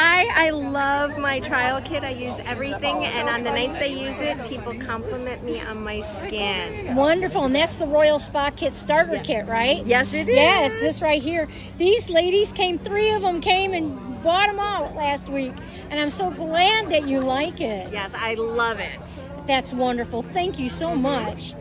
Hi, I love my trial kit. I use everything, and on the nights I use it, people compliment me on my skin. Wonderful, and that's the Royal Spa Kit starter Yeah. kit, right? Yes, it is. Yes, this right here. These ladies came, three of them came and bought them all last week, and I'm so glad that you like it. Yes, I love it. That's wonderful. Thank you so much.